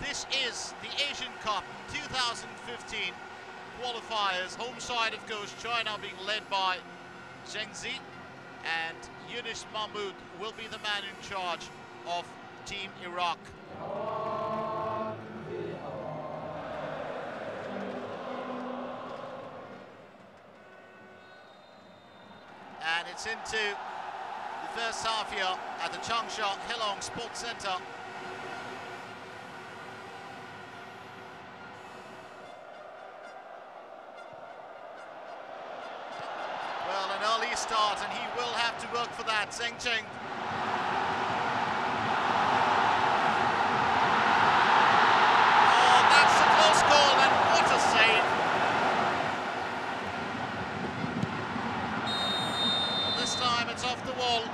This is the Asian Cup 2015 qualifiers. Home side, of course, China being led by Zheng Zhi. And Yunus Mahmoud will be the man in charge of Team Iraq. And it's into the first half here at the Changsha Helong Sports Center. Early start, and he will have to work for that. Zeng Cheng. Oh, that's the a close call, and what a save. This time it's off the wall.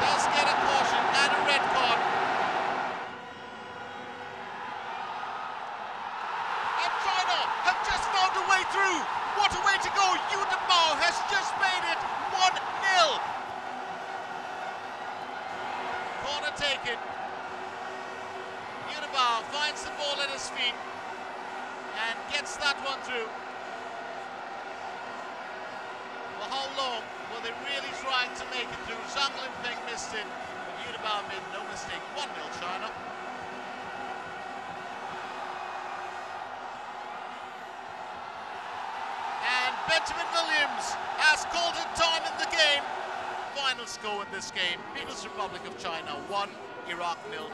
Does get a caution and a red card. And China have just found a way through. What a way to go. Yu Dabao has just made it 1-0. Corner taken. Yu Dabao finds the ball at his feet and gets that one through. For how long were they really trying to make it through? Zhang Linpeng missed it, but Yu Dabao made no mistake. 1-0 China. And Benjamin Williams has called it time in the game. Final score in this game, People's Republic of China 1, Iraq nil.